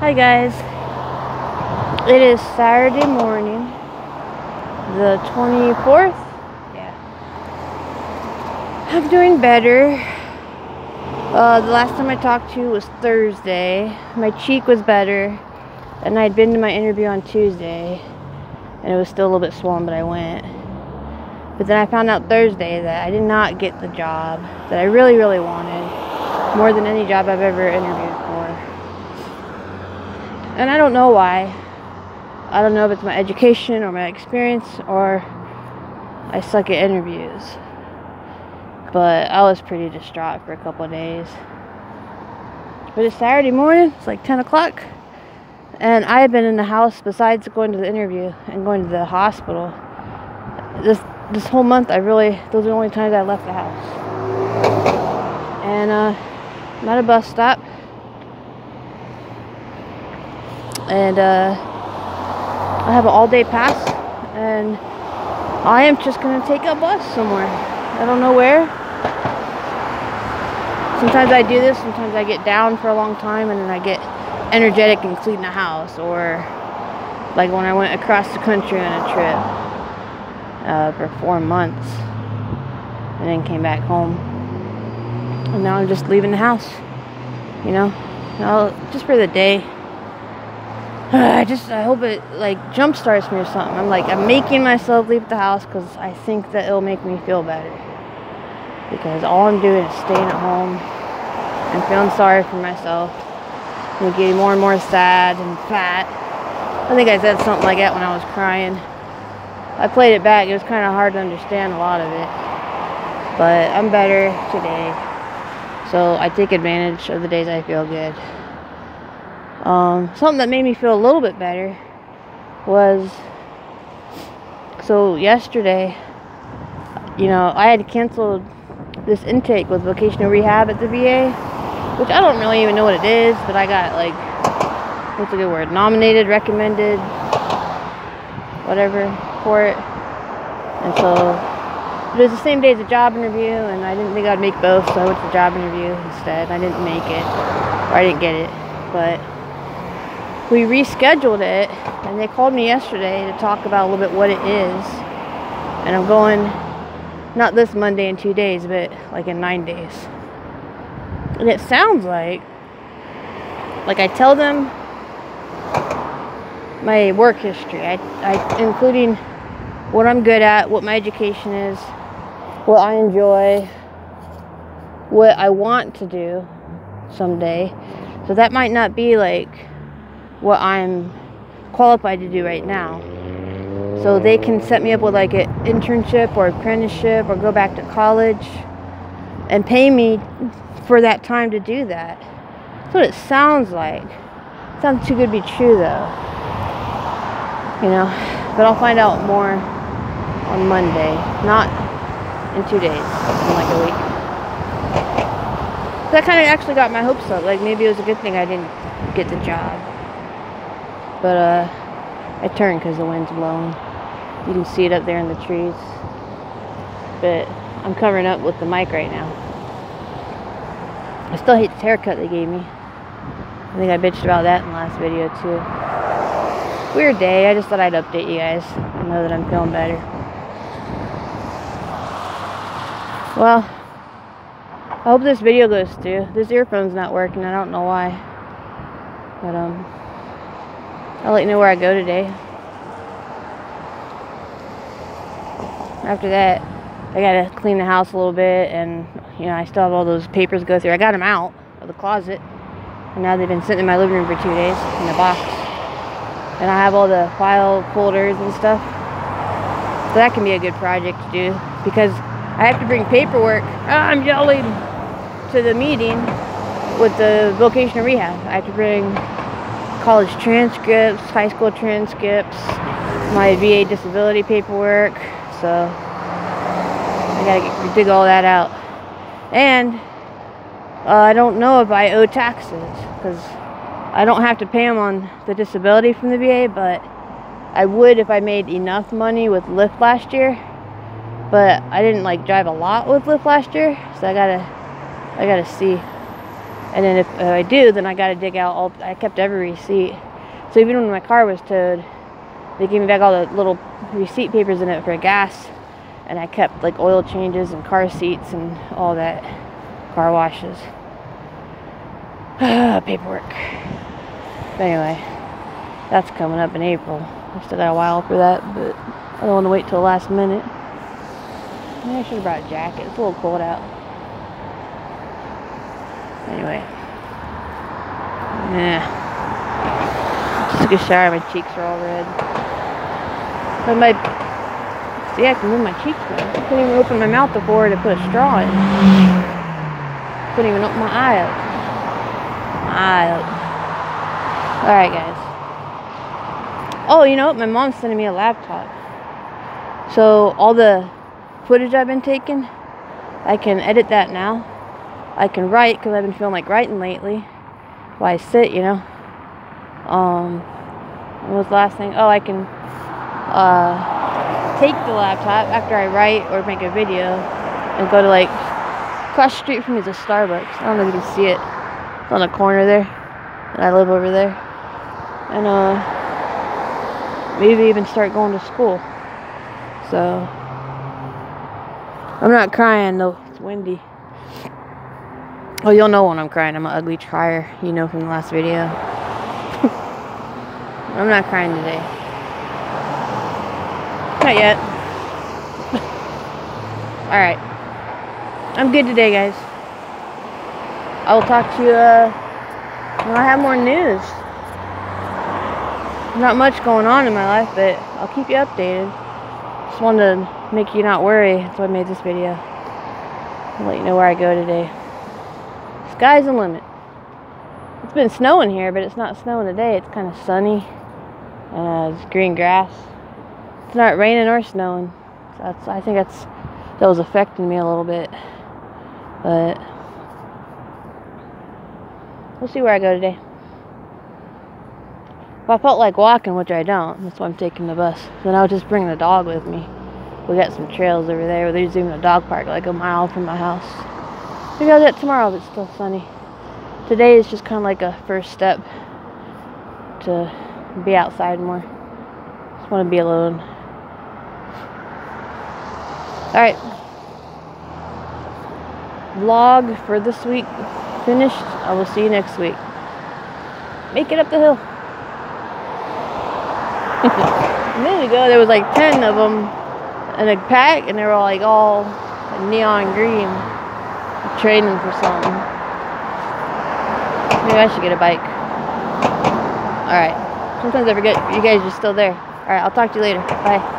Hi guys. It is Saturday morning, the 24th. Yeah. I'm doing better. Uh, the last time I talked to you was Thursday. My cheek was better, and I'd been to my interview on Tuesday, and it was still a little bit swollen, but I went. But then I found out Thursday that I did not get the job that I really, really wanted, more than any job I've ever interviewed. And I don't know why. I don't know if it's my education or my experience or I suck at interviews. But I was pretty distraught for a couple of days. But it's Saturday morning, it's like 10 o'clock. And I had been in the house besides going to the interview and going to the hospital. This this whole month I really those are the only times I left the house. And uh I'm at a bus stop. And uh I have an all day pass and I am just gonna take a bus somewhere. I don't know where. Sometimes I do this, sometimes I get down for a long time and then I get energetic and clean the house or like when I went across the country on a trip uh, for four months and then came back home and now I'm just leaving the house you know I'll, just for the day I just I hope it like jump starts me or something I'm like I'm making myself leave the house because I think that it'll make me feel better because all I'm doing is staying at home and feeling sorry for myself and getting more and more sad and fat I think I said something like that when I was crying I played it back. It was kind of hard to understand a lot of it. But I'm better today. So I take advantage of the days I feel good. Um, something that made me feel a little bit better was so yesterday, you know, I had canceled this intake with vocational rehab at the VA, which I don't really even know what it is, but I got like, what's a good word? Nominated, recommended, whatever for it. And so it was the same day as a job interview, and I didn't think I'd make both, so I went to the job interview instead. I didn't make it, or I didn't get it, but we rescheduled it, and they called me yesterday to talk about a little bit what it is. And I'm going, not this Monday in two days, but like in nine days. And it sounds like, like I tell them my work history, I, I including what I'm good at, what my education is, what I enjoy, what I want to do someday. So that might not be like what I'm qualified to do right now. So they can set me up with like an internship or apprenticeship or go back to college and pay me for that time to do that. That's what it sounds like. It sounds too good to be true though. You know, but I'll find out more on Monday, not in two days, in like a week. That kind of actually got my hopes up. Like maybe it was a good thing I didn't get the job. But uh, I turned because the wind's blowing. You can see it up there in the trees. But I'm covering up with the mic right now. I still hate the haircut they gave me. I think I bitched about that in the last video too. Weird day. I just thought I'd update you guys. Know that I'm feeling better. Well, I hope this video goes through. This earphone's not working. I don't know why. But, um, I'll let you know where I go today. After that, I gotta clean the house a little bit, and, you know, I still have all those papers to go through. I got them out of the closet, and now they've been sitting in my living room for two days in a box. And I have all the file folders and stuff. So that can be a good project to do, because I have to bring paperwork. Ah, I'm yelling to the meeting with the vocational rehab. I have to bring college transcripts, high school transcripts, my VA disability paperwork. So I gotta get, dig all that out. And uh, I don't know if I owe taxes because I don't have to pay them on the disability from the VA, but I would if I made enough money with Lyft last year but I didn't like drive a lot with Lyft last year, so I gotta, I gotta see. And then if I do, then I got to dig out all. I kept every receipt. So even when my car was towed, they gave me back all the little receipt papers in it for gas, and I kept like oil changes and car seats and all that, car washes, paperwork. But anyway, that's coming up in April. I still got a while for that, but I don't want to wait till the last minute. Maybe I should have brought a jacket. It's a little cold out. Anyway. Yeah. Just took a shower. My cheeks are all red. But my... See, I can move my cheeks now. I couldn't even open my mouth before to put a straw in. Couldn't even open my eye up. My eye up. Alright, guys. Oh, you know what? My mom's sending me a laptop. So, all the footage I've been taking, I can edit that now. I can write because I've been feeling like writing lately. I sit, you know. Um, what was the last thing? Oh, I can uh, take the laptop after I write or make a video and go to like across the street from me is a Starbucks. I don't know if you can see it. It's on the corner there, and I live over there. And uh, maybe even start going to school. So I'm not crying though. It's windy. Oh, you'll know when I'm crying. I'm an ugly crier. You know from the last video. I'm not crying today. Not yet. Alright. I'm good today, guys. I will talk to you uh, when I have more news. Not much going on in my life, but I'll keep you updated. Just wanted to make you not worry. That's why I made this video. I'll let you know where I go today. Sky's the limit. It's been snowing here, but it's not snowing today. It's kind of sunny. And uh, it's green grass. It's not raining or snowing. So that's, I think that's that was affecting me a little bit. But we'll see where I go today. If I felt like walking, which I don't, that's why I'm taking the bus. Then I'll just bring the dog with me. We got some trails over there. There's even a dog park like a mile from my house. Maybe I'll do that tomorrow if it's still sunny. Today is just kind of like a first step to be outside more. Just want to be alone. Alright. Vlog for this week finished. I will see you next week. Make it up the hill. a minute ago, there was like 10 of them in a pack, and they were all like all neon green trading for something. Maybe I should get a bike. Alright. Sometimes I forget you guys are still there. Alright, I'll talk to you later. Bye.